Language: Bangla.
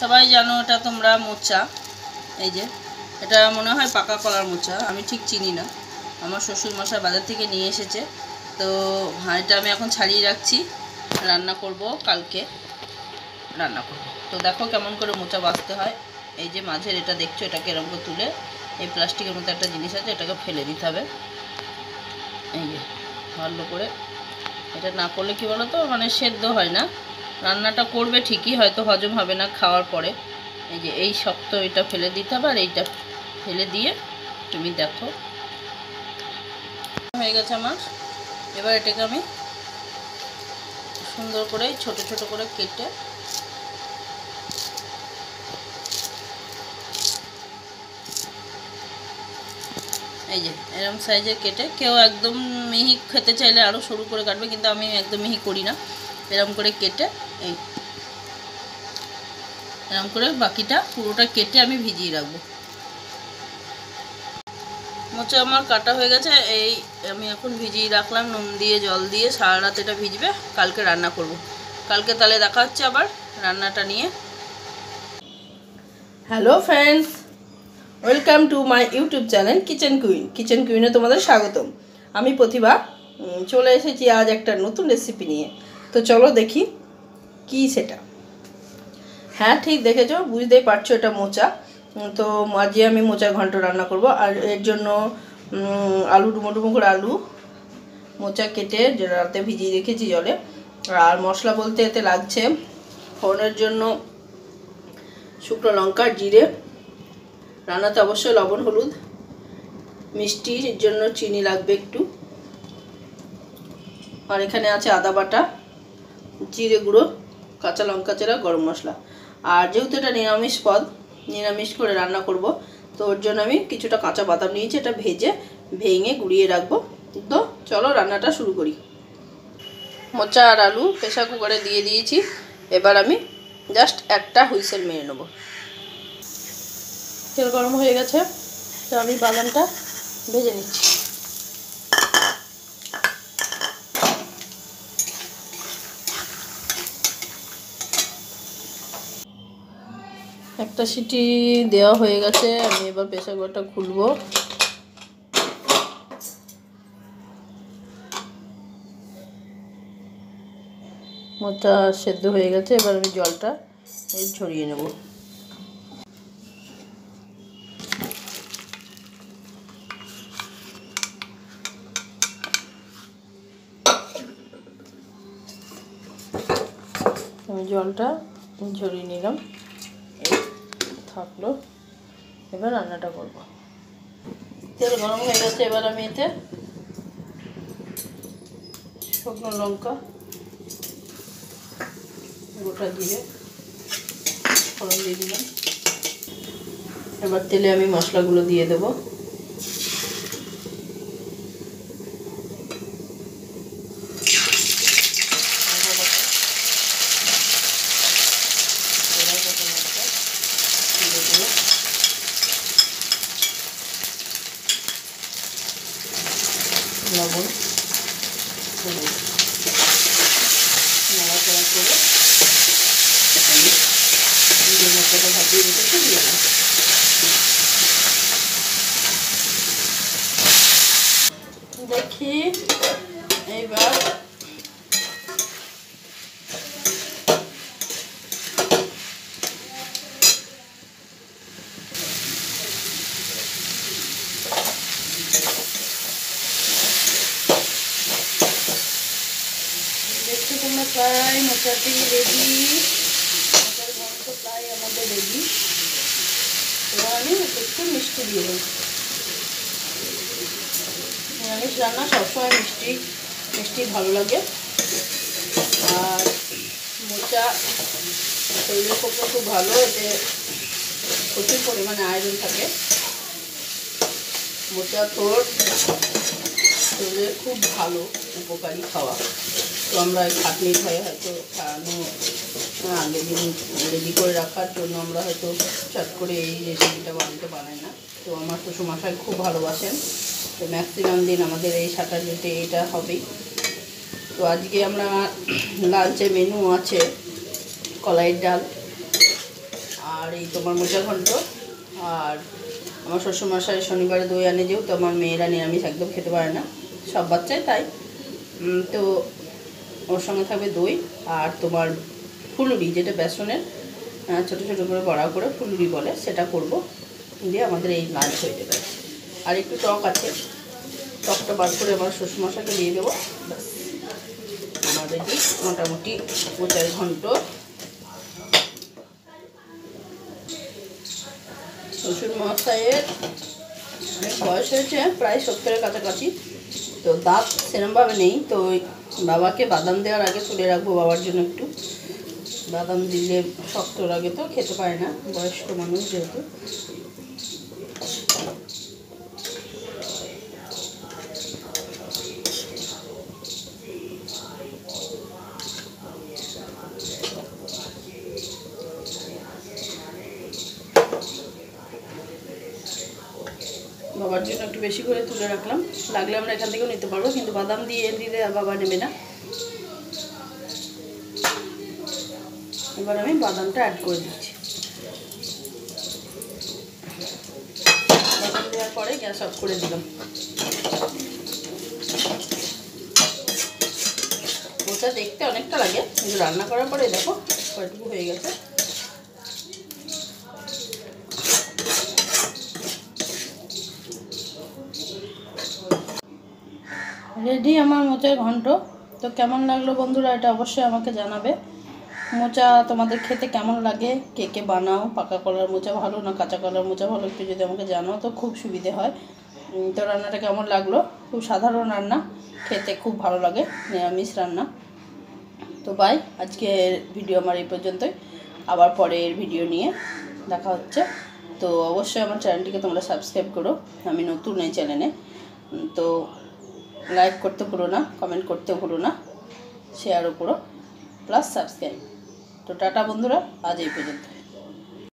সবাই জানো এটা তোমরা মোচা। এই যে, এটা মনে হয় পাকা কলার মোচা, আমি ঠিক চিনি না। আমার শ্বশুর মশাই বাজার থেকে নিয়ে এসেছে। তো এটা আমি এখন ছাড়িয়ে রাখছি। রান্না করব কালকে। রান্না করব। তো দেখো কেমন করে মোচা বাছতে হয়। এই যে মাঝের এটা দেখছ, এটাকে এরকম করে তুলে এই প্লাস্টিকের মতো একটা জিনিস আছে, এটাকে ফেলে দিতে হবে। এই যে, ভালো করে। এটা না করলে কি বলো তো মানে সেদ্ধ হয় না। রান্নাটা করবে ঠিকই, হয়তো হজম হবে না খাওয়ার পরে। এই যে এই শক্ত এটা ফেলে দিতে হবে, আর এইটা ফেলে দিয়ে তুমি দেখো। হয়ে গেছে আমার। এবার এটাকে আমি সুন্দর করে, ছোট ছোট করে কেটে এই যে এরকম সাইজের কেটে, কেউ একদম মিহি খেতে চাইলে আরও সরু করে কাটবে, কিন্তু আমি একদম মিহি করি না। এরকম করে কেটে, এই এরকম করে বাকিটা পুরোটা কেটে আমি ভিজিয়ে রাখব। মোচা আমার কাটা হয়ে গেছে, এই আমি এখন ভিজিয়ে রাখলাম, নুন দিয়ে, জল দিয়ে, সারা রাত এটা ভিজবে, কালকে রান্না করব। কালকে তাহলে দেখা হচ্ছে আবার রান্নাটা নিয়ে। Hello friends, welcome to my YouTube channel kitchen queen. Kitchen কুইনে তোমাদের স্বাগতম। আমি প্রতিভা চলে এসেছি আজ একটা নতুন রেসিপি নিয়ে। তো চলো দেখি কি সেটা। হ্যাঁ ঠিক দেখেছ, বুঝতেই পারছ এটা মোচা। তো আজকে আমি মোচা ঘন্ট রান্না করব। আর এর জন্য আলু, ডুমো ডুমো করে আলু মোচা কেটে রাতে ভিজিয়ে রেখেছি জলে। আর মশলা বলতে এতে লাগছে ফোড়নের জন্য শুকনো লঙ্কা, জিরে, রান্নাতে অবশ্যই লবণ, হলুদ, মিষ্টির জন্য চিনি লাগবে একটু। আর এখানে আছে আদা বাটা। জিরে গুঁড়ো, কাঁচা লঙ্কা চেরা, গরম মশলা। আর যেহেতু এটা নিরামিষ পদ, নিরামিষ করে রান্না করব, তো ওর জন্য আমি কিছুটা কাঁচা বাদাম নিয়েছি, এটা ভেজে, ভেঙে গুঁড়িয়ে রাখব। তো চলো রান্নাটা শুরু করি। মোচা আর আলু প্রেশার কুকারে দিয়ে দিয়েছি। এবার আমি জাস্ট একটা হুইসেল মেরে নেব। তেল গরম হয়ে গেছে, তো আমি বাদামটা ভেজে নিচ্ছি। একটা সিটি দেওয়া হয়ে গেছে, আমি এবার প্রেসার কুকারটা খুলবো। মোটা সেদ্ধ হয়ে গেছে, এবার আমি জলটা ঝরিয়ে নেব। আমি জলটা ঝরিয়ে নিলাম। থাকল। এবার রান্নাটা করব। তেল গরম হয়ে গেছে, এবার আমি এতে শুকনো লঙ্কা, গোটা দিয়ে ফোড়ন দিয়ে দিলাম। এবার তেলে আমি মশলাগুলো দিয়ে দেবো লবণ হলুদ নাড়াচাড়া করে আমি জিরে মশলাটা ভাজিয়ে রেখেছি দিয়ে দিলাম দেখি এইবার প্রায় মোচাটি রেডি। মোচার ঘন্ট প্রায় আমাদের রেডি এবার আমি একটু মিষ্টি দিয়ে দেবো। নিরামিষ রান্না সবসময় মিষ্টি মিষ্টি ভালো লাগে। আর মোচা শরীরের পক্ষে খুব ভালো, এতে প্রচুর পরিমাণে আয়রন থাকে। মোচা, তোর শরীরের খুব ভালো উপকারী খাওয়া। তো আমরা এই খাটনির ভয়ে হয়তো খাওয়ানো আগের দিন রেডি করে রাখার জন্য আমরা হয়তো চট করে এই রেসিপিটা বাড়িতে বানাই না। তো আমার শ্বশুরমশাই খুব ভালোবাসেন। তো ম্যাক্সিমাম দিন আমাদের এই স্যাটারডেতে এটা হবেই। তো আজকে আমরা লাঞ্চে মেনু আছে, কলাইয়ের ডাল আর এই তোমার মোচা ঘন্ট। আর আমার শ্বশুরমশাই শনিবারে দই আনে যেহেতু, আমার মেয়েরা নিরামিষ একদম খেতে পারে না। সব বাচ্চাই তাই। তো ওর সঙ্গে থাকবে দই আর তোমার ফুলুরি, যেটা বেসনের ছোটো ছোটো করে বড়া করে ফুলুরি বলে, সেটা করব। দিয়ে আমাদের এই লাঞ্চ হয়ে যাবে আর একটু টক আছে। টকটা বার করে আমার শ্বশুরমশাকে দিয়ে দেবো। আমাদের মোটামুটি মোচার ঘন্ট। শ্বশুর মশাইয়ের অনেক বয়স হয়েছে, প্রায় সত্তরের কাছাকাছি। তো দাঁত সেরমভাবে নেই, তো বাবাকে বাদাম দেওয়ার আগে তুলে রাখব বাবার জন্য একটু। বাদাম দিলে শক্ত লাগে তো, খেতে পারে না, বয়স্ক মানুষ যেহেতু বাবার জন্য একটু বেশি করে তুলে রাখলাম। লাগলে আমরা এখান থেকেও নিতে পারব, কিন্তু বাদাম দিয়ে দিলে বাবা নেবে না। এবার আমি বাদামটা অ্যাড করে দিচ্ছি। বাদাম দেওয়ার পরে গ্যাস অফ করে দিলাম। ওটা দেখতে অনেকটা লাগে, কিন্তু রান্না করার পরে দেখো কয়টুকু হয়ে গেছে। রেডি আমার মোচার ঘন্ট তো কেমন লাগল বন্ধুরা, এটা অবশ্যই আমাকে জানাবে। মোচা তোমাদের খেতে কেমন লাগে? কে কে বানাও? পাকা কলার মোচা ভালো না কাঁচা কলার মোচা ভালো একটু যদি আমাকে জানাও, তো খুব সুবিধে হয়। তো রান্নাটা কেমন লাগল? খুব সাধারণ রান্না, খেতে খুব ভালো লাগে, নিরামিষ রান্না। তো বাই আজকে ভিডিও আমার এই পর্যন্তই। আবার পরের ভিডিও নিয়ে দেখা হচ্ছে। তো অবশ্যই আমার চ্যানেলটিকে তোমরা সাবস্ক্রাইব করো, আমি নতুন এই চ্যানেলে। তো লাইক করতে ভুলো না কমেন্ট করতে ভুলো না শেয়ারও করো প্লাস সাবস্ক্রাইব তো টাটা বন্ধুরা, আজ এই পর্যন্ত